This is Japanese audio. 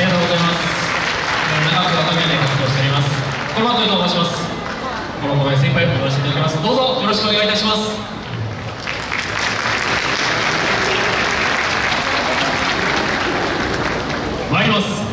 りがとうございます。長く赤宮で活動しております。この後と申します。この公で先輩も踊らせていただきます。どうぞよろしくお願いいたします。参ります。